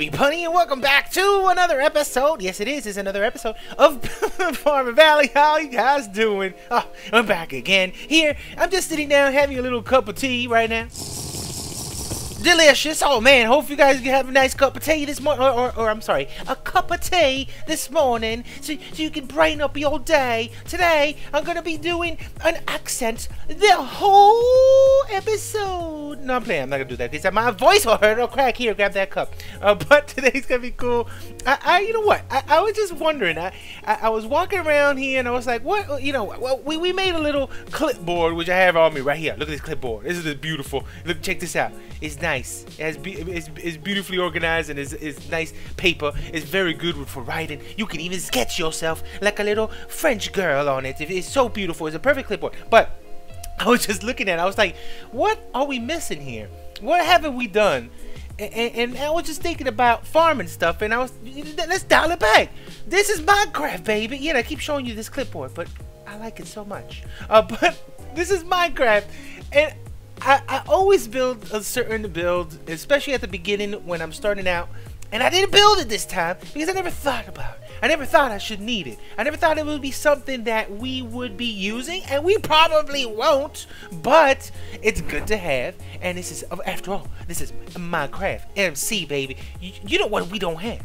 everybody, and welcome back to another episode. Yes, it is. It's another episode of Farming Valley. How you guys doing? Oh, I'm back again. Here, I'm just sitting down having a little cup of tea right now delicious. Oh man, hope you guys have a nice cup of tea this morning, or, or, or, I'm sorry, a cup of tea this morning, so, so you can brighten up your day. Today, I'm gonna be doing an accent the whole episode. No, I'm playing. I'm not gonna do that. This my voice will hurt. Oh crack! Here, grab that cup. Uh, but today's gonna be cool. I, I you know what? I, I was just wondering. I, I, I, was walking around here and I was like, what? You know, well, we, we made a little clipboard which I have on me right here. Look at this clipboard. This is beautiful. Look, check this out. It's nice. It has be, it's, it's beautifully organized and it's, it's nice paper. It's very good for writing. You can even sketch yourself like a little French girl on it. It's so beautiful. It's a perfect clipboard. But I was just looking at it. I was like, what are we missing here? What haven't we done? And, and, I was just thinking about farming stuff, and I was let's dial it back. This is Minecraft, baby. Yeah, I keep showing you this clipboard, but I like it so much. Uh, but this is Minecraft, and I, I always build a certain build, especially at the beginning when I'm starting out. And I didn't build it this time because I never thought about it. I never thought I should need it. I never thought it would be something that we would be using, and we probably won't, but it's good to have. And this is, oh, after all, this is Minecraft MC, baby. You, you know what we don't have?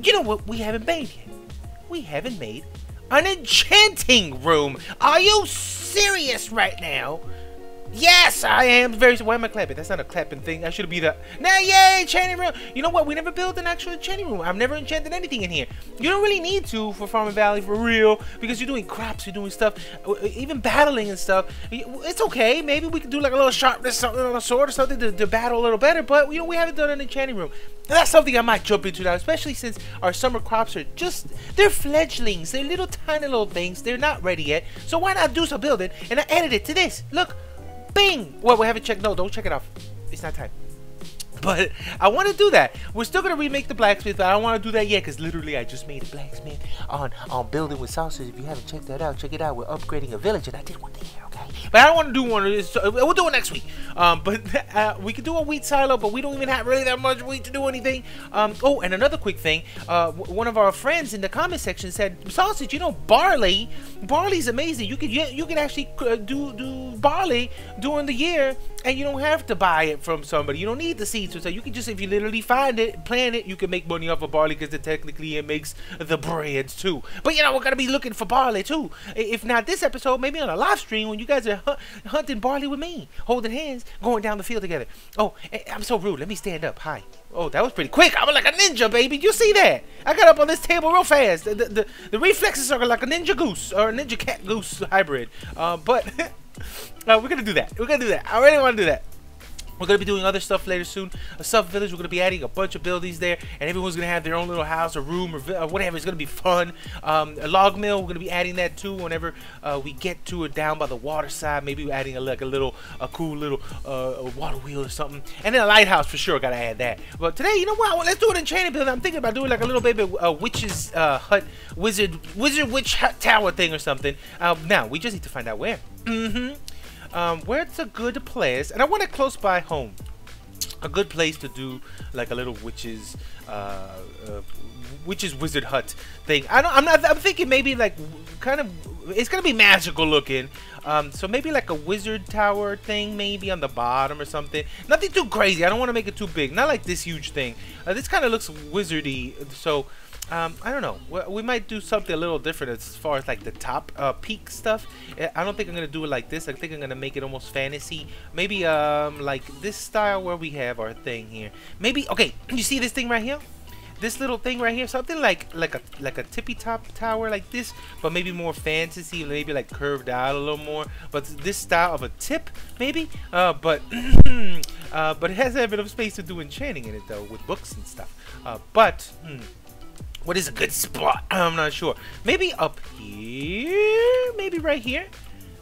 You know what we haven't made yet? We haven't made an enchanting room. Are you serious right now? Yes, I am very. Why am I clapping? That's not a clapping thing. I should be the. Now, yay, enchanting room. You know what? We never built an actual enchanting room. I've never enchanted anything in here. You don't really need to for Farming Valley for real because you're doing crops, you're doing stuff, uh, even battling and stuff. It's okay. Maybe we could do like a little sharpness, something on a sword or something to, to battle a little better. But you know, we haven't done an enchanting room. That's something I might jump into now, especially since our summer crops are just, they're fledglings. They're little tiny little things. They're not ready yet. So why not do some building? And I added it to this. Look, Bing! Well, we haven't checked. No, don't check it off. It's not time. But I want to do that. We're still going to remake the blacksmith, but I don't want to do that yet because literally I just made a blacksmith on, on Building with Saucers. If you haven't checked that out, check it out. We're upgrading a village, and I did one there? But I don't want to do one of this. We'll do it next week. Um, but uh, we could do a wheat silo, but we don't even have really that much wheat to do anything. Um, oh, and another quick thing. Uh, one of our friends in the comment section said, Sausage, you know, barley, barley's amazing. You can you, you can actually uh, do do barley during the year, and you don't have to buy it from somebody. You don't need the seeds. So you can just, if you literally find it, plant it, you can make money off of barley because technically it makes the breads too. But you know, we're gonna be looking for barley too. If not this episode, maybe on a live stream when you guys are hunting barley with me, holding hands, going down the field together. Oh, eh, I'm so rude. Let me stand up. Hi. Oh, that was pretty quick. I'm like a ninja, baby. You see that? I got up on this table real fast. The, the, the, the reflexes are like a ninja goose or a ninja cat goose hybrid. Uh, but uh, we're going to do that. We're going to do that. I really want to do that. We're going to be doing other stuff later soon. A sub village, we're going to be adding a bunch of buildings there, and everyone's going to have their own little house or room or, or whatever. It's going to be fun. Um, a log mill, we're going to be adding that too whenever uh, we get to it down by the water side. Maybe we're adding a, like a little, a cool little uh, water wheel or something. And then a lighthouse for sure, got to add that. But today, you know what? Let's do an enchanted building. I'm thinking about doing like a little baby uh, witch's uh, hut, wizard, wizard witch tower thing or something. Um, now, we just need to find out where. Mm-hmm. Um, where's a good place? And I want it close by home. A good place to do like a little witches, uh, uh, witches wizard hut thing. I don't. I'm not. I'm thinking maybe like kind of. It's gonna be magical looking. Um, so maybe like a wizard tower thing, maybe on the bottom or something. Nothing too crazy. I don't want to make it too big. Not like this huge thing. Uh, this kind of looks wizardy. So um, I don't know. We might do something a little different as far as like the top uh, peak stuff. I don't think I'm gonna do it like this. I think I'm gonna make it almost fantasy. Maybe um like this style where we have our thing here. Maybe okay. You see this thing right here? This little thing right here, something like like a like a tippy top tower like this, but maybe more fantasy, maybe like curved out a little more. But this style of a tip, maybe. Uh, but uh, but it has a bit of space to do enchanting in it though, with books and stuff. Uh, but. Hmm, what is a good spot? I'm not sure. Maybe up here? Maybe right here?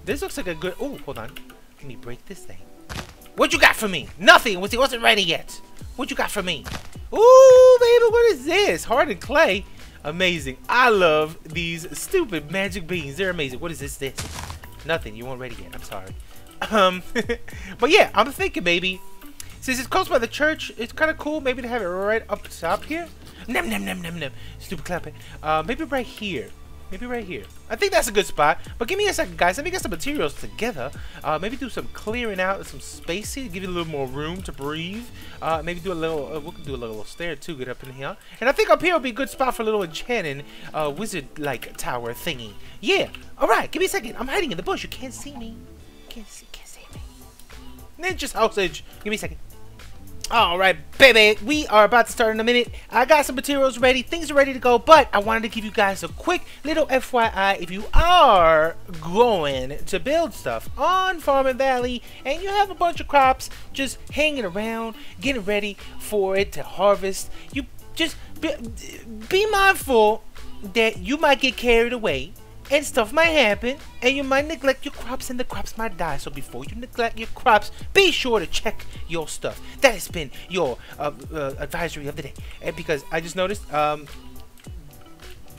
This looks like a good... Oh, hold on. Let me break this thing. What you got for me? Nothing. It wasn't ready yet. What you got for me? Ooh, baby, what is this? Hardened clay. Amazing. I love these stupid magic beans. They're amazing. What is this? This? Nothing. You weren't ready yet. I'm sorry. Um, but yeah, I'm thinking maybe Since it's close by the church, it's kind of cool. Maybe to have it right up top here. Nem nem nem nem nem. Stupid clapping. Uh, maybe right here. Maybe right here. I think that's a good spot. But give me a second, guys. Let me get some materials together. Uh, maybe do some clearing out, some here, give you a little more room to breathe. Uh, maybe do a little. Uh, we can do a little stair too. Get up in here. And I think up here would be a good spot for a little enchanting uh, wizard-like tower thingy. Yeah. All right. Give me a second. I'm hiding in the bush. You can't see me. Can't see. Can't see me. Ninja sausage. Give me a second. Alright, baby, we are about to start in a minute. I got some materials ready, things are ready to go, but I wanted to give you guys a quick little FYI. If you are going to build stuff on Farming Valley and you have a bunch of crops just hanging around, getting ready for it to harvest, you just be, be mindful that you might get carried away and stuff might happen and you might neglect your crops and the crops might die. So before you neglect your crops be sure to check your stuff. That has been your uh, uh, advisory of the day. And because i just noticed um,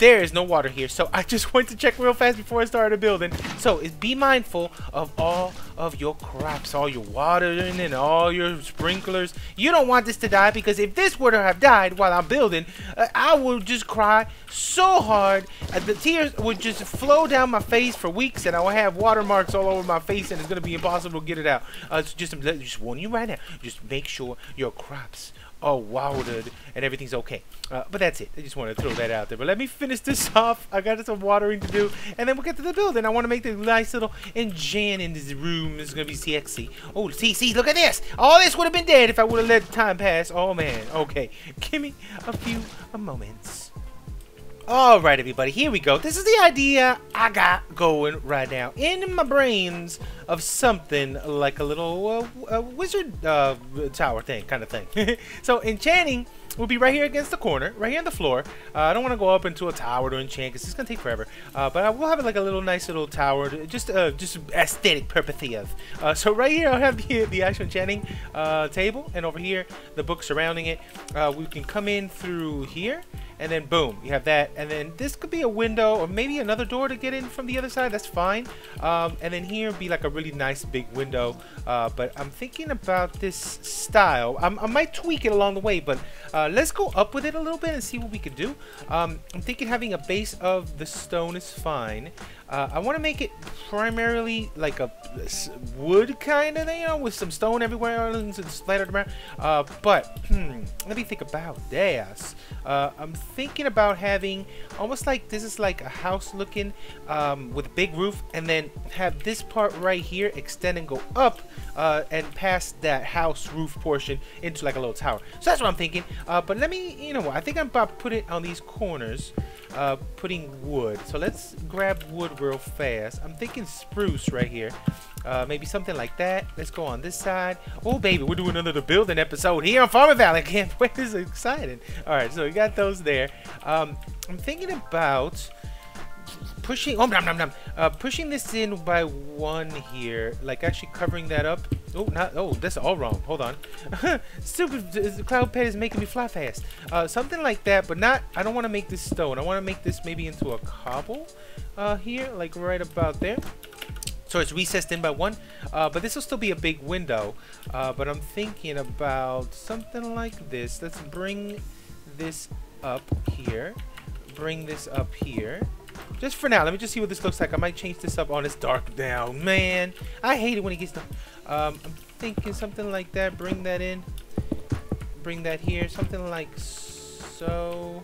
there is no water here. So I just went to check real fast before I started building. So is be mindful of all of your crops all your watering and all your sprinklers. You don't want this to die because if this were to have died while I'm building uh, I would just cry so hard. Uh, the tears would just flow down my face for weeks and I would have watermarks all over my face and it's gonna be impossible to get it out. Uh, so just, just warn you right now. Just make sure your crops are watered and everything's okay. Uh, but that's it. I just want to throw that out there. But let me finish this off. I got some watering to do, and then we'll get to the building. I want to make the nice little enjan in this room. It's gonna be sexy. Oh, see, see, look at this. All this would have been dead if I would have let time pass. Oh man. Okay, give me a few moments. Alright everybody, here we go. This is the idea I got going right now in my brains of something like a little uh, wizard uh, tower thing, kind of thing. so enchanting will be right here against the corner, right here on the floor. Uh, I don't want to go up into a tower to enchant because it's going to take forever. Uh, but I will have like a little nice little tower, to, just uh, just aesthetic purpose of. Uh, so right here I'll have the, the actual enchanting table and over here the book surrounding it. we can come in through here and then boom, you have that, and then this could be a window or maybe another door to get in from the other side. That's fine. Um, and then here be like a really nice big window. Uh, but I'm thinking about this style. I'm, i might tweak it along the way, but uh, let's go up with it a little bit and see what we can do. Um, I'm thinking having a base of the stone is fine. Uh, I want to make it primarily like a wood kind of thing, you know, with some stone everywhere and splattered around. Uh, but hmm, let me think about this. Uh, I'm thinking about having almost like this is like a house looking um, with a big roof, and then have this part right here extend and go up uh, and past that house roof portion into like a little tower. So that's what I'm thinking. Uh, but let me, you know what? I think I'm about to put it on these corners uh, putting wood. So let's grab wood real fast. I'm thinking spruce right here. Uh, maybe something like that. Let's go on this side. Oh, baby, we're doing another building episode here on Farming Valley. I can't. This is exciting. All right, so we got those there. Um, I'm thinking about pushing oh nom, nom, nom, uh, pushing this in by one here like actually covering that up oh not oh that's all wrong hold on stupid cloud pet is making me fly fast uh, something like that but not I don't want to make this stone I want to make this maybe into a cobble uh, here like right about there so it's recessed in by one uh, but this will still be a big window uh, but I'm thinking about something like this let's bring this up here bring this up here just for now, let me just see what this looks like. I might change this up on oh, this dark down. Man, I hate it when it gets dark. Um, I'm thinking something like that. Bring that in. Bring that here. Something like so.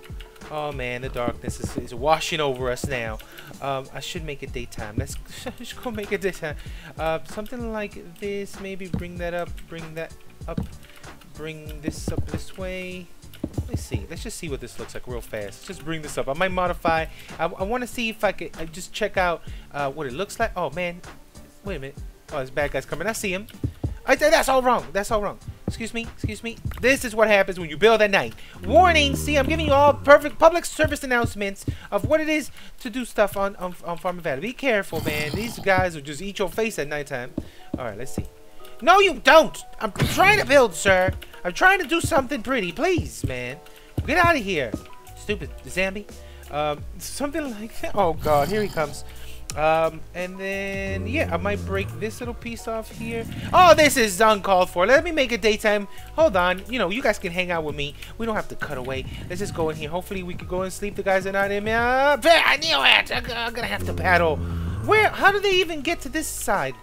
Oh man, the darkness is, is washing over us now. Um, I should make it daytime. Let's just go make it daytime. Uh, something like this. Maybe bring that up. Bring that up. Bring this up this way. Let's see. Let's just see what this looks like real fast. Just bring this up. I might modify. I, I want to see if I could I just check out uh, what it looks like. Oh, man. Wait a minute. Oh, this bad guy's coming. I see him. I, that's all wrong. That's all wrong. Excuse me. Excuse me. This is what happens when you build at night. Warning. See, I'm giving you all perfect public service announcements of what it is to do stuff on, on, on Farm. Be careful, man. These guys will just eat your face at nighttime. All right, let's see. No, you don't. I'm trying to build, sir. I'm trying to do something pretty. Please, man. Get out of here. Stupid zombie. Um, something like that. Oh, God. Here he comes. Um, and then, yeah, I might break this little piece off here. Oh, this is uncalled for. Let me make a daytime. Hold on. You know, you guys can hang out with me. We don't have to cut away. Let's just go in here. Hopefully, we can go and sleep. The guys are not in me. Uh, I knew it. I'm gonna have to paddle. Where? How do they even get to this side?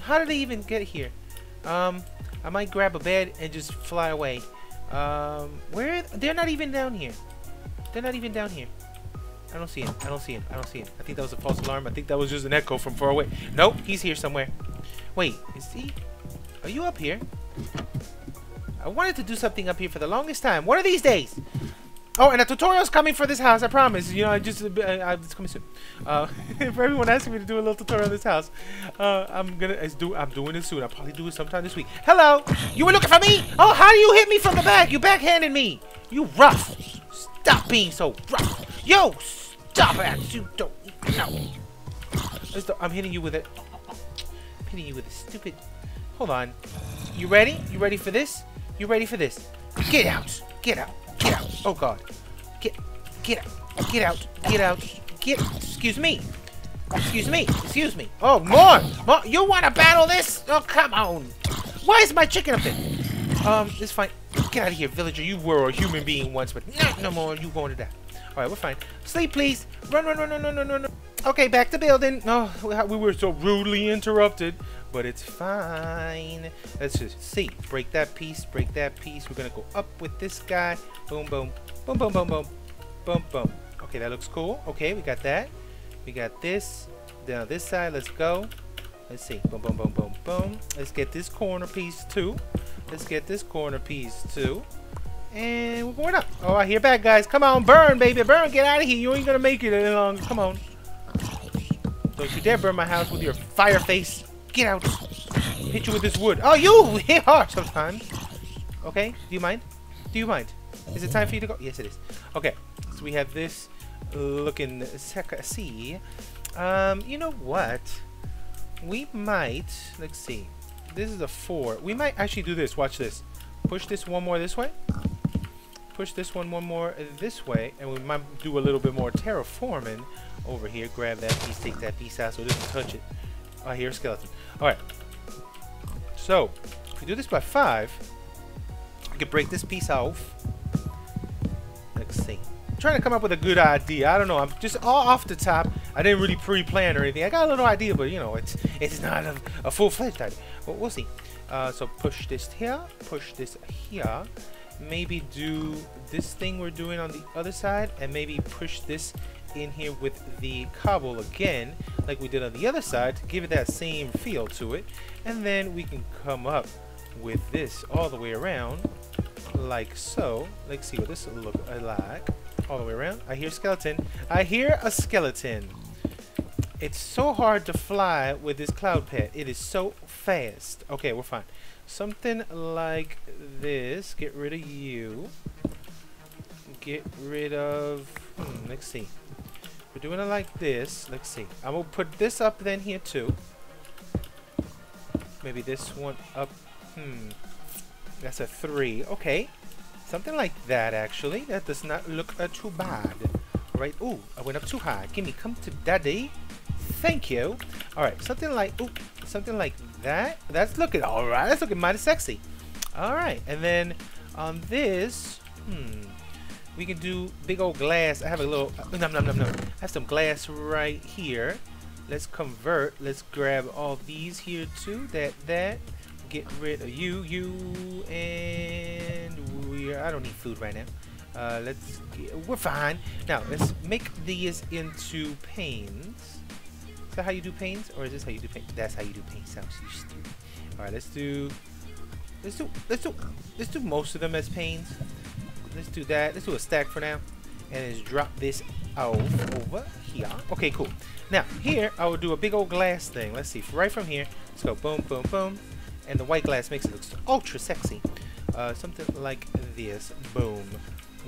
How do they even get here? Um, I might grab a bed and just fly away. Um, where? They're not even down here. They're not even down here. I don't see him. I don't see him. I don't see him. I think that was a false alarm. I think that was just an echo from far away. Nope, he's here somewhere. Wait, is he? Are you up here? I wanted to do something up here for the longest time. One of these days. Oh, and a tutorial's coming for this house. I promise. You know, I just uh, I, it's coming soon. Uh, for everyone asking me to do a little tutorial on this house, uh, I'm gonna it's do I'm doing it soon. I'll probably do it sometime this week. Hello, you were looking for me? Oh, how do you hit me from the back? You backhanded me. You rough. Stop being so rough. Yo, stop it. You don't. No. I'm hitting you with it. I'm hitting you with a stupid. Hold on. You ready? You ready for this? You ready for this? Get out. Get out. Get out. Oh god. Get get out. Get out. Get out. Get excuse me. Excuse me. Excuse me. Oh more! More you wanna battle this? Oh come on. Why is my chicken up there? Um, it's fine. Get out of here, villager. You were a human being once, but not no more. You going to die. Alright, we're fine. Sleep, please. Run, run, run, run, run, run, run. Okay, back to building. No, oh, we were so rudely interrupted but it's fine. Let's just see. Break that piece, break that piece. We're gonna go up with this guy. Boom, boom, boom, boom, boom, boom, boom, boom. Okay, that looks cool. Okay, we got that. We got this. Down this side, let's go. Let's see. Boom, boom, boom, boom, boom. Let's get this corner piece too. Let's get this corner piece too. And we're going up. Oh, I hear bad guys. Come on, burn, baby. Burn, get out of here. You ain't gonna make it any longer. Come on. Don't you dare burn my house with your fire face. Get out! Hit you with this wood. Oh, you hit hard sometimes. Okay, do you mind? Do you mind? Is it time for you to go? Yes, it is. Okay, so we have this looking see. Um, you know what? We might, let's see. This is a four. We might actually do this. Watch this. Push this one more this way. Push this one one more this way. And we might do a little bit more terraforming over here. Grab that piece, take that piece out so it doesn't touch it. I hear a skeleton. Alright. So, if we do this by 5, we can break this piece off. Let's see. I'm trying to come up with a good idea. I don't know. I'm just all off the top. I didn't really pre-plan or anything. I got a little idea, but you know, it's it's not a, a full-fledged idea. But we'll see. Uh, so push this here, push this here. Maybe do this thing we're doing on the other side, and maybe push this in here with the cobble again, like we did on the other side, to give it that same feel to it. And then we can come up with this all the way around, like so. Let's see what this will look like. All the way around. I hear skeleton. I hear a skeleton. It's so hard to fly with this cloud pet. It is so fast. Okay, we're fine. Something like this. Get rid of you. Get rid of... Hmm, let's see. We're doing it like this. Let's see. Going to put this up then here too. Maybe this one up. Hmm. That's a three. Okay. Something like that, actually. That does not look uh, too bad. Right. Ooh, I went up too high. Gimme, come to daddy. Thank you. Alright, something like, ooh, something like that. That's looking, alright, that's looking mighty sexy. Alright, and then on this, hmm, we can do big old glass. I have a little, uh, no, no, no, no. I have some glass right here. Let's convert. Let's grab all these here too. That, that. Get rid of you, you, and we are, I don't need food right now. Uh, let's, get, we're fine. Now, let's make these into panes. That how you do panes? Or is this how you do panes? That's how you do panes. Sounds you stupid. Alright, let's do, let's do, let's do, let's do most of them as panes let's do that. Let's do a stack for now. And let's drop this off over here. Okay, cool. Now, here, I will do a big old glass thing. Let's see. Right from here, let's go boom, boom, boom. And the white glass makes it look ultra sexy. Uh, something like this. Boom.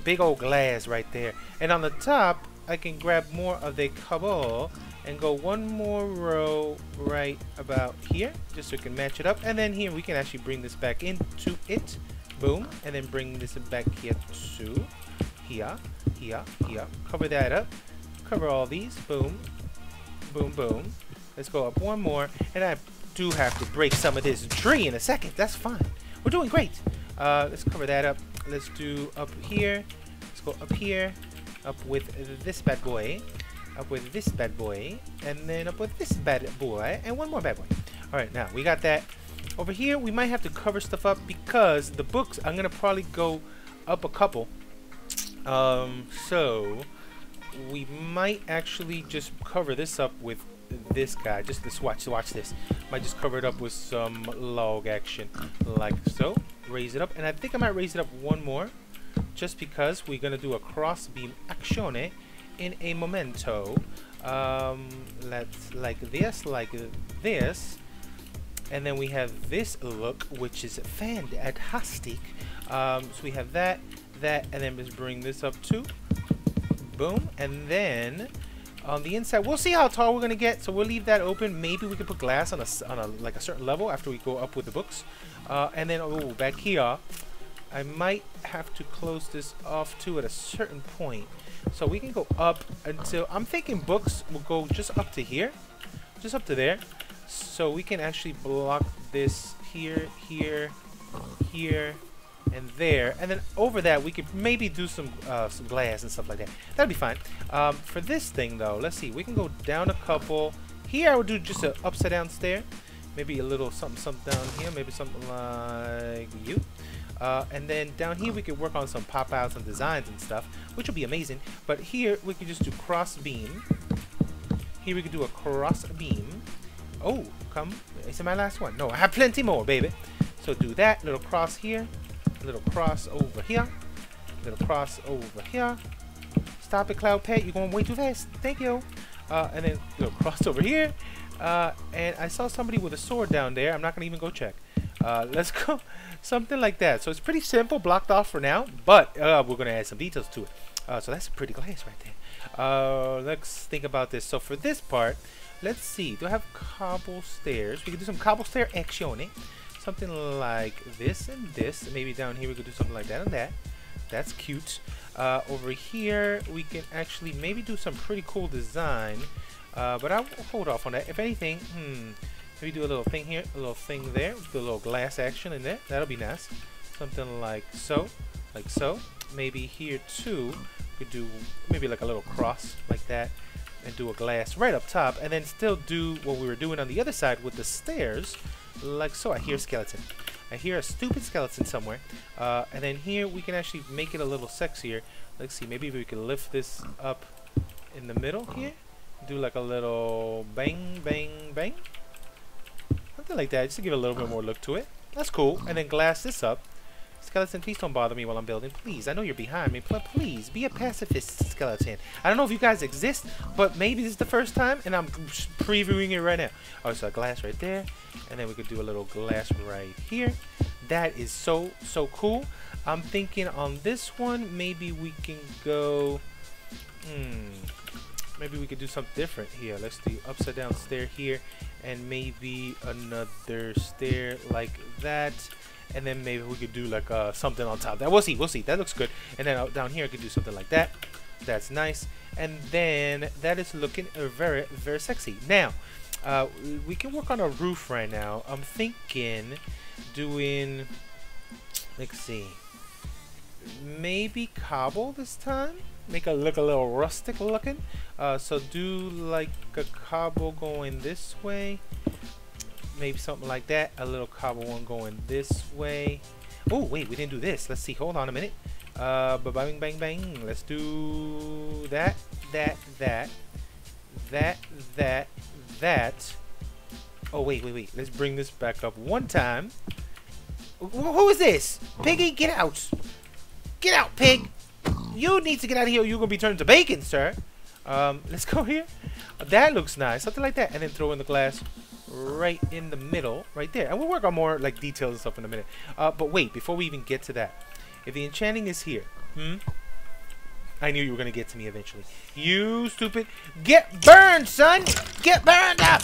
Big old glass right there. And on the top, I can grab more of the cobble and go one more row right about here just so we can match it up and then here we can actually bring this back into it boom, and then bring this back here to here, here, here. Cover that up. Cover all these, boom, boom, boom. Let's go up one more. And I do have to break some of this tree in a second. That's fine. We're doing great. Uh, let's cover that up. Let's do up here. Let's go up here. Up with this bad boy. Up with this bad boy. And then up with this bad boy. And one more bad boy. Alright, now we got that. Over here, we might have to cover stuff up because the books, I'm to probably go up a couple. Um, so, we might actually just cover this up with this guy. Just this, watch, watch this. Might just cover it up with some log action, like so. Raise it up, and I think I might raise it up one more, just because we're gonna do a cross beam action in a momento. Um, let's like this, like this, and then we have this look, which is fantastic. Um, so we have that, that, and then just bring this up too. Boom, and then on the inside. We'll see how tall we're gonna get, so we'll leave that open. Maybe we can put glass on a on a like a certain level after we go up with the books. Uh, and then oh, back here, I might have to close this off too at a certain point. So we can go up until I'm thinking books will go just up to here, just up to there. So we can actually block this here, here, here, and there. And then over that, we could maybe do some, uh, some glass and stuff like that. That'd be fine. Um, for this thing, though, let's see. We can go down a couple. Here, I would do just an upside down stair. Maybe a little something, something down here. Maybe something like you. Uh, and then down here, we could work on some pop-outs and designs and stuff, which would be amazing. But here, we can just do cross beam. Here, we could do a cross beam. Oh, come. Is it my last one? No, I have plenty more, baby. So do that. Little cross here little cross over here, little cross over here. Stop it, Cloud Pet. You're going way too fast. Thank you. Uh, and then little cross over here. Uh, and I saw somebody with a sword down there. I'm not going to even go check. Uh, let's go. Something like that. So it's pretty simple, blocked off for now. But uh, we're going to add some details to it. Uh, so that's a pretty glass right there. Uh, let's think about this. So for this part, let's see. Do I have cobble stairs? We can do some cobble stair action something like this and this. Maybe down here we could do something like that and that. That's cute. Uh, over here we can actually maybe do some pretty cool design. Uh, but I'll hold off on that. If anything, hmm, maybe do a little thing here, a little thing there, do a little glass action in there. That'll be nice. Something like so, like so. Maybe here too, we could do maybe like a little cross like that and do a glass right up top and then still do what we were doing on the other side with the stairs like so. I hear a skeleton. I hear a stupid skeleton somewhere. Uh, and then here we can actually make it a little sexier. Let's see, maybe we can lift this up in the middle here. Do like a little bang, bang, bang. Like that, just to give a little bit more look to it. That's cool. And then glass this up. Skeleton, please don't bother me while I'm building. Please, I know you're behind me. But please, be a pacifist, Skeleton. I don't know if you guys exist, but maybe this is the first time, and I'm previewing it right now. Oh, so a glass right there, and then we could do a little glass right here. That is so, so cool. I'm thinking on this one, maybe we can go... Hmm... Maybe we could do something different here. Let's do upside down stair here, and maybe another stair like that and then maybe we could do like uh, something on top. That we'll see, we'll see. That looks good. And then uh, down here, I could do something like that. That's nice. And then that is looking very, very sexy. Now, uh, we can work on a roof right now. I'm thinking doing. Let's see. Maybe cobble this time. Make it look a little rustic looking. Uh, so do like a cobble going this way maybe something like that. A little cobble one going this way. Oh, wait, we didn't do this. Let's see. Hold on a minute. Uh, bang, bang, bang. Let's do that, that, that, that, that, that. Oh, wait, wait, wait. Let's bring this back up one time. Who is this? Piggy, get out. Get out, pig. You need to get out of here or you're going to be turned to bacon, sir. Um, let's go here. That looks nice. Something like that. And then throw in the glass right in the middle, right there. And we'll work on more like details and stuff in a minute. Uh, but wait, before we even get to that, if the enchanting is here, hmm? I knew you were gonna get to me eventually. You stupid, get burned, son! Get burned up!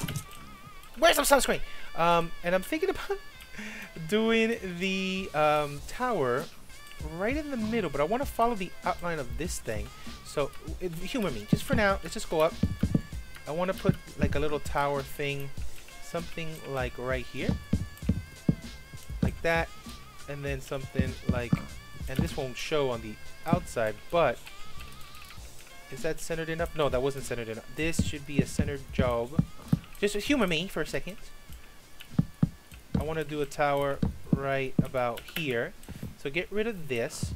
Where's some sunscreen? Um, and I'm thinking about doing the um, tower right in the middle, but I want to follow the outline of this thing. So, humor me, just for now. Let's just go up. I want to put like a little tower thing, something like right here, like that, and then something like, and this won't show on the outside, but is that centered enough? No, that wasn't centered enough. This should be a centered job. Just humor me for a second. I want to do a tower right about here. So get rid of this.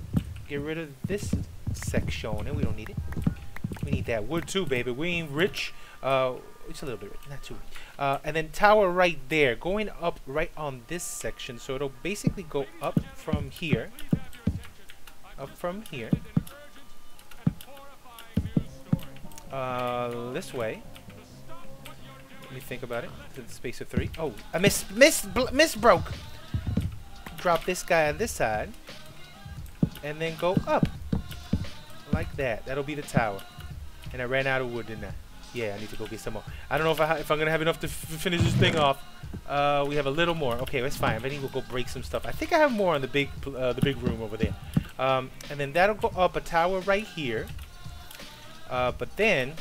Get rid of this section. And we don't need it. We need that wood too, baby. We ain't rich. Uh, it's a little bit rich, not too rich. Uh, and then tower right there, going up right on this section. So it'll basically go up from here. Up from here. Uh, this way. Let me think about it. The space of three. Oh, I miss, miss, miss broke. Drop this guy on this side, and then go up like that. That'll be the tower. And I ran out of wood, didn't I? Yeah, I need to go get some more. I don't know if, I if I'm gonna have enough to finish this thing off. Uh, we have a little more. Okay, that's fine. Think we'll go break some stuff. I think I have more in the big, uh, the big room over there. Um, and then that'll go up a tower right here. Uh, but then,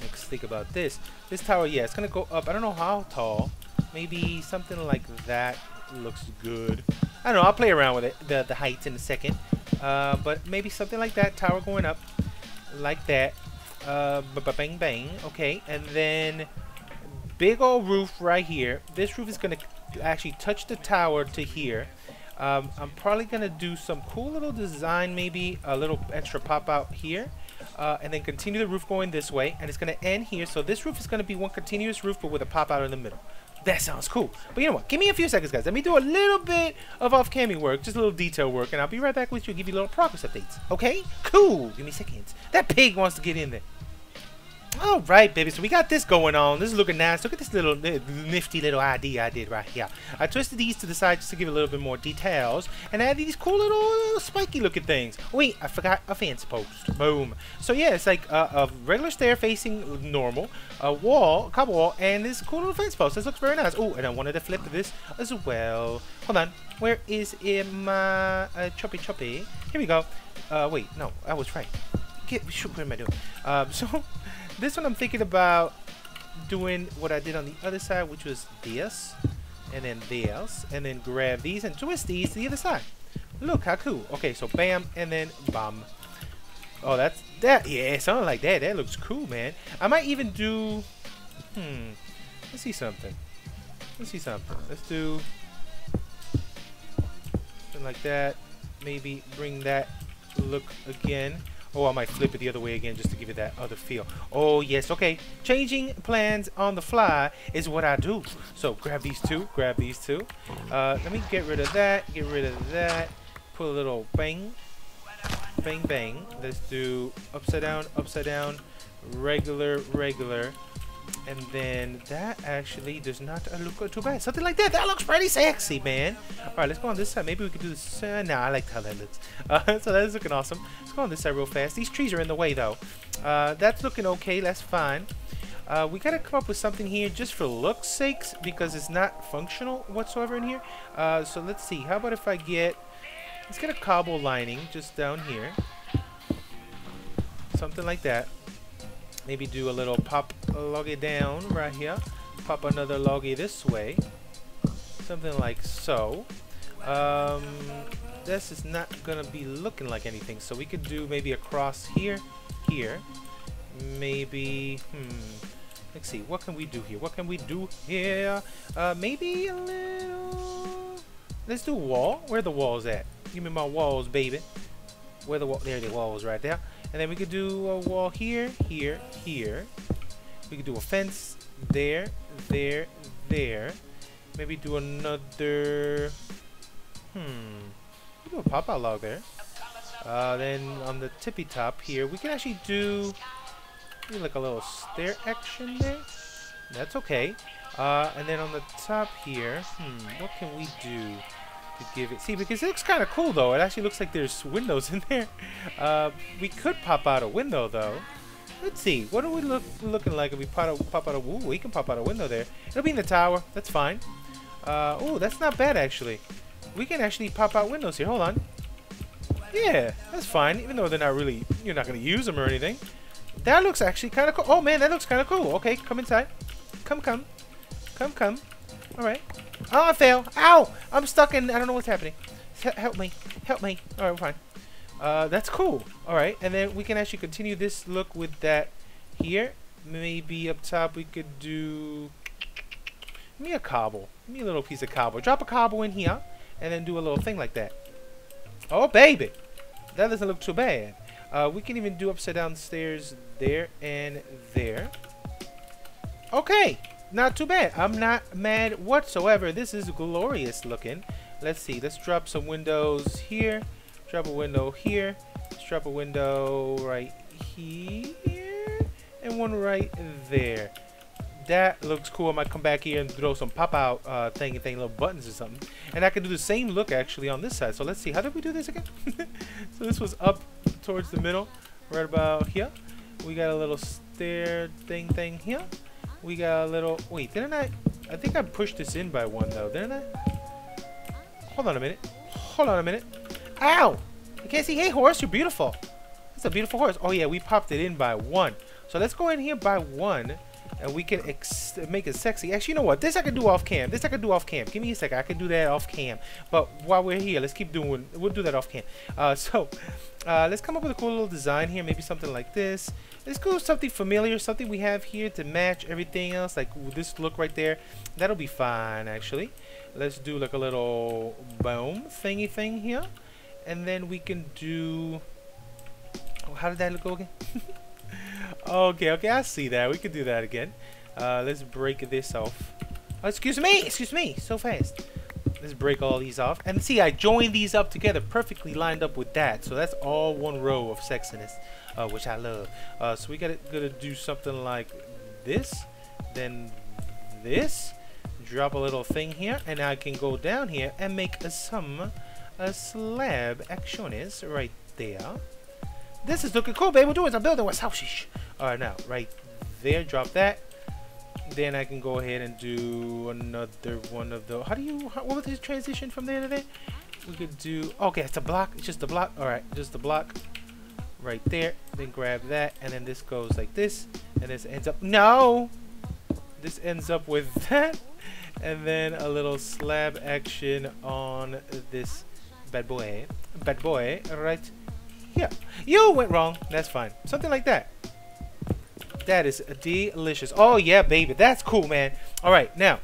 let's think about this. This tower, yeah, it's gonna go up. I don't know how tall. Maybe something like that looks good. I don't know. I'll play around with it, the the heights in a second. Uh, but maybe something like that. Tower going up, like that. Uh, bang bang. Okay, and then big old roof right here. This roof is gonna actually touch the tower to here. Um, I'm probably gonna do some cool little design, maybe a little extra pop out here uh, and then continue the roof going this way, and it's going to end here. So this roof is going to be one continuous roof, but with a pop out in the middle. That sounds cool. But you know what? Give me a few seconds, guys. Let me do a little bit of off-camming work, just a little detail work, and I'll be right back with you give you little progress updates. Okay? Cool. Give me seconds. That pig wants to get in there. All right, baby. So we got this going on. This is looking nice. Look at this little nifty little ID I did right here. I twisted these to the side just to give a little bit more details, and added these cool little, spiky looking things. Wait, I forgot a fence post. Boom. So yeah, it's like a, a regular stair facing normal, a wall, cobble wall, and this cool little fence post. This looks very nice. Oh, and I wanted to flip this as well. Hold on. Where is it, my uh, choppy choppy? Here we go. Uh, wait, no, I was right. Get, what am I doing? Um, so this one I'm thinking about doing what I did on the other side, which was this, and then this, and then grab these and twist these to the other side. Look how cool. Okay, so bam, and then bam. Oh, that's that. Yeah, something like that. That looks cool, man. I might even do. Hmm. Let's see something. Let's see something. Let's do something like that. Maybe bring that look again. Oh, I might flip it the other way again just to give it that other feel. Oh, yes. Okay. Changing plans on the fly is what I do. So grab these two. Grab these two. Uh, let me get rid of that. Get rid of that. Put a little bang. Bang, bang. Let's do upside down, upside down, regular, regular. And then that actually does not look too bad. Something like that. That looks pretty sexy, man. All right, let's go on this side. Maybe we could do this. Uh, nah, I like how that looks. Uh, so that is looking awesome. Let's go on this side real fast. These trees are in the way, though. Uh, that's looking okay. That's fine. Uh, we gotta come up with something here just for looks sakes because it's not functional whatsoever in here. Uh, so let's see. How about if I get... Let's get a cobble lining just down here. Something like that. Maybe do a little pop loggy down right here. Pop another loggy this way. Something like so. Um, this is not gonna be looking like anything. So we could do maybe a cross here, here. Maybe, hmm. Let's see, what can we do here? What can we do here? Uh, maybe a little... Let's do wall. Where the walls at? Give me my walls, baby. Where the wall? There the walls right there. And then we could do a wall here, here, here. We could do a fence there, there, there. Maybe do another... Hmm. do a pop-out log there. Uh, then on the tippy top here, we can actually do maybe like a little stair action there. That's okay. Uh, and then on the top here, hmm, what can we do? to give it. See, because it looks kind of cool though. It actually looks like there's windows in there. Uh, we could pop out a window though. Let's see. What are we look looking like if we pop out, pop out a? Ooh, we can pop out a window there. It'll be in the tower. That's fine. Uh, oh, that's not bad actually. We can actually pop out windows here. Hold on. Yeah, that's fine. Even though they're not really, you're not going to use them or anything. That looks actually kind of cool. Oh man, that looks kind of cool. Okay, come inside. Come, come. Come, come. Alright. Oh, I fail. Ow! I'm stuck in... I don't know what's happening. Help me. Help me. Alright, we're fine. Uh, that's cool. Alright, and then we can actually continue this look with that here. Maybe up top we could do... Give me a cobble. Give me a little piece of cobble. Drop a cobble in here, and then do a little thing like that. Oh, baby! That doesn't look too bad. Uh, we can even do upside down stairs there and there. Okay, not too bad. I'm not mad whatsoever. This is glorious looking. Let's see. Let's drop some windows here. Drop a window here. Drop a window right here. And one right there. That looks cool. I might come back here and throw some pop-out uh, thing thing, little buttons or something. And I can do the same look actually on this side. So let's see. How did we do this again? so this was up towards the middle, right about here. We got a little stair thing thing here. We got a little... Wait, didn't I... I think I pushed this in by one, though, didn't I? Hold on a minute. Hold on a minute. Ow! You can't see. Hey, horse, you're beautiful. That's a beautiful horse. Oh, yeah, we popped it in by one. So let's go in here by one and we can make it sexy. Actually, you know what? This I can do off cam. This I can do off cam. Give me a second. I can do that off cam. But while we're here, let's keep doing. We'll do that off cam. Uh, so uh, let's come up with a cool little design here. Maybe something like this. Let's go something familiar, something we have here to match everything else. Like this look right there. That'll be fine, actually. Let's do like a little boom thingy thing here. And then we can do... Oh, how did that look again? okay, okay, I see that. We could do that again. Uh, let's break this off. Oh, excuse me, excuse me, so fast. Let's break all these off. And see, I joined these up together, perfectly lined up with that. So that's all one row of sexiness, uh, which I love. Uh, so we gotta, gotta do something like this, then this, drop a little thing here, and I can go down here and make a some a slab action is right there. This is looking cool, baby. We're doing I'm building what's house. Alright, now, right there, drop that. Then I can go ahead and do another one of the. How do you. How, what was this transition from there to there? We could do. Okay, it's a block. It's just a block. Alright, just a block. Right there. Then grab that. And then this goes like this. And this ends up. No! This ends up with that. And then a little slab action on this bad boy. Bad boy. Right here. You went wrong. That's fine. Something like that. That is delicious. Oh, yeah, baby. That's cool, man. All right, now,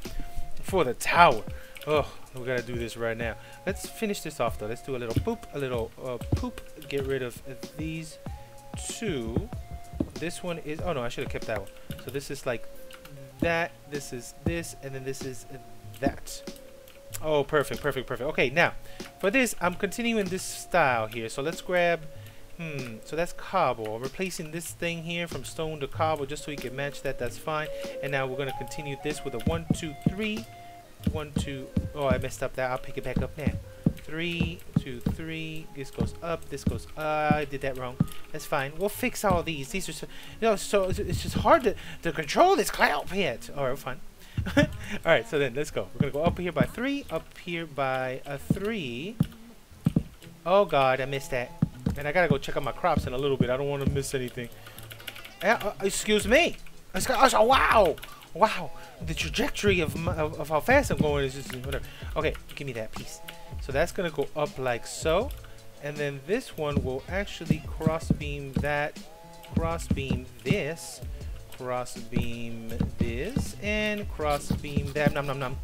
for the tower. Oh, we got to do this right now. Let's finish this off, though. Let's do a little poop, a little uh, poop. Get rid of these two. This one is... Oh, no, I should have kept that one. So this is like that. This is this. And then this is that. Oh, perfect, perfect, perfect. Okay, now, for this, I'm continuing this style here. So let's grab Hmm, so that's cobble. Replacing this thing here from stone to cobble just so we can match that, that's fine. And now we're going to continue this with a one, two, three, one, two. Oh, I messed up that. I'll pick it back up now. Three, two, three. This goes up, this goes uh, I did that wrong. That's fine. We'll fix all these. These are so, you know, so it's just hard to, to control this cloud pet. Alright, fine. Alright, so then let's go. We're to go up here by three, up here by a three. Oh god, I missed that. And I gotta go check out my crops in a little bit. I don't want to miss anything. Uh, excuse me. Oh, wow. Wow. The trajectory of, my, of, of, how fast I'm going is just whatever. Okay, give me that piece. So that's to go up like so. And then this one will actually cross beam that, cross beam this, cross beam this, and cross beam that. Nom nom nom.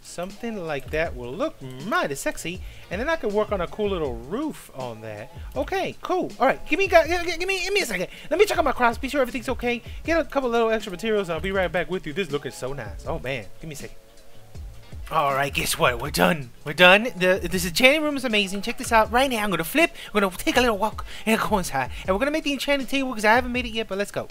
Something like that will look mighty sexy, and then I could work on a cool little roof on that. Okay, cool. All right, give me, give me, give me a second. Let me check out my cross. be sure everything's okay. Get a couple little extra materials, and I'll be right back with you. This is looking so nice. Oh man, give me a second. All right, guess what? We're done. We're done. The this enchanting room is amazing. Check this out. Right now, I'm gonna flip. We're gonna take a little walk and go inside, and we're gonna make the enchanting table because I haven't made it yet. But let's go.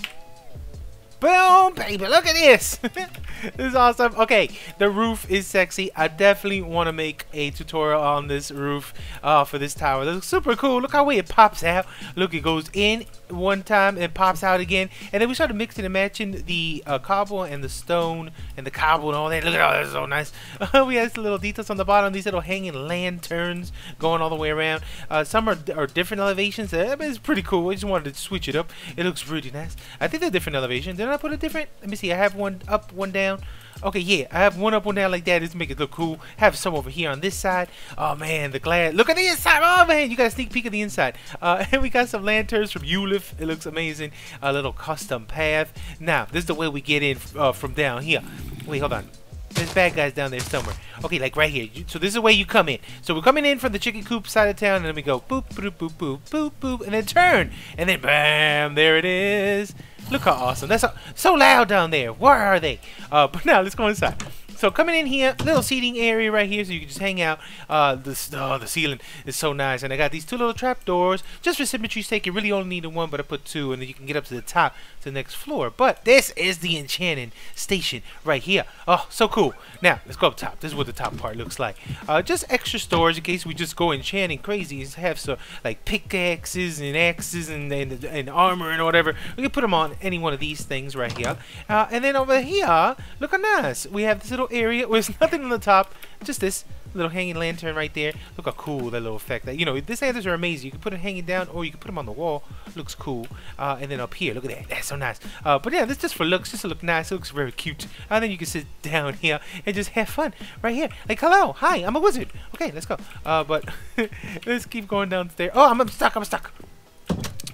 Boom, baby, look at this. this is awesome. Okay, the roof is sexy. I definitely want to make a tutorial on this roof uh, for this tower. This looks super cool. Look how way it pops out. Look, it goes in one time and pops out again. And then we started mixing and matching the uh, cobble and the stone and the cobble and all that. Look at all that, so nice. we have some little details on the bottom. These little hanging lanterns going all the way around. Uh, some are, are different elevations. Mean, it's pretty cool. I just wanted to switch it up. It looks really nice. I think they're different elevations. Did I put a different? Let me see. I have one up, one down. Okay, yeah, I have one up, on down like that just make it look cool. Have some over here on this side. Oh man, the glass. Look at the inside. Oh man, you got a sneak peek of the inside. Uh, and we got some lanterns from Ulif. It looks amazing. A little custom path. Now, this is the way we get in uh, from down here. Wait, hold on. There's bad guys down there somewhere. Okay, like right here. So this is the way you come in. So we're coming in from the chicken coop side of town, and then we go boop, boop, boop, boop, boop, boop, and then turn. And then bam, there it is. Look how awesome. That's so, loud down there. Where are they? Uh, but now let's go inside. So coming in here, little seating area right here, so you can just hang out. Uh, the oh, the ceiling is so nice, and I got these two little trap doors just for symmetry's sake. You really only need one, but I put two, and then you can get up to the top to the next floor. But this is the enchanting station right here. Oh, so cool. Now let's go up top. This is what the top part looks like. Uh, just extra storage in case we just go enchanting crazy. Have some like pickaxes and axes and, and and armor and whatever. We can put them on any one of these things right here. Uh, and then over here, look how nice. We have this little area. with nothing on the top, just this little hanging lantern right there. Look how cool that little effect. That you know, these lanterns are amazing. You can put it hanging down, or you can put them on the wall. Looks cool. Uh, and then up here, look at that. That's so nice. Uh, but yeah, this just for looks, just to look nice. It looks very cute. And then you can sit down here and just have fun right here. Like, hello, hi, I'm a wizard. Okay, let's go. Uh, but let's keep going downstairs. Oh, I'm, I'm stuck. I'm stuck.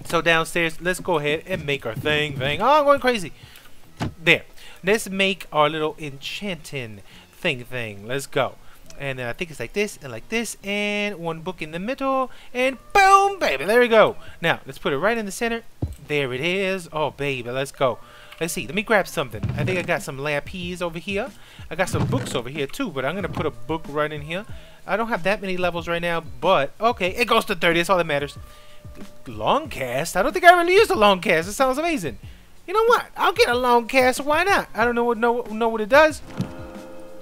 So downstairs, let's go ahead and make our thing. Thing. Oh, I'm going crazy. There. Let's make our little enchanting thing thing. Let's go. And uh, I think it's like this and like this and one book in the middle and boom, baby. There we go. Now, let's put it right in the center. There it is. Oh, baby, let's go. Let's see. Let me grab something. I think I got some lapis over here. I got some books over here too, but I'm going to put a book right in here. I don't have that many levels right now, but okay, it goes to 30. That's all that matters. Long cast? I don't think I really used a long cast. It sounds amazing. You know what? I'll get a long cast. Why not? I don't know what know, know what it does.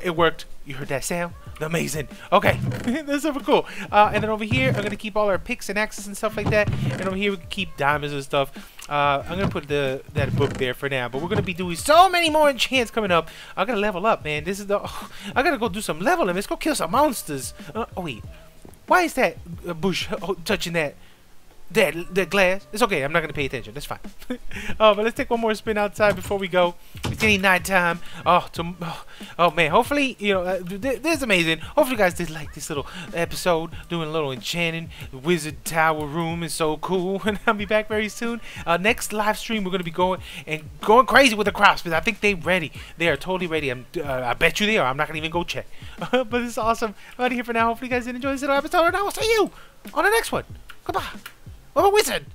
It worked. You heard that sound? Amazing. Okay, that's super cool. Uh, and then over here, I'm gonna keep all our picks and axes and stuff like that. And over here, we can keep diamonds and stuff. Uh, I'm gonna put the that book there for now. But we're gonna be doing so many more enchants coming up. I gotta level up, man. This is the. Oh, I gotta go do some leveling. Let's go kill some monsters. Uh, oh wait, why is that bush touching that? That that glass. It's okay. I'm not gonna pay attention. That's fine. oh, but let's take one more spin outside before we go. It's getting nighttime. Oh, to, oh, oh, man. Hopefully, you know, uh, th this is amazing. Hopefully, you guys did like this little episode, doing a little enchanting. The Wizard Tower room is so cool, and I'll be back very soon. Uh, next live stream, we're gonna be going and going crazy with the crops, but I think they're ready. They are totally ready. I'm, uh, I bet you they are. I'm not gonna even go check. but it's awesome. I'm out of here for now. Hopefully, you guys did enjoy this little episode, and I will see you on the next one. Goodbye. I'm a wizard!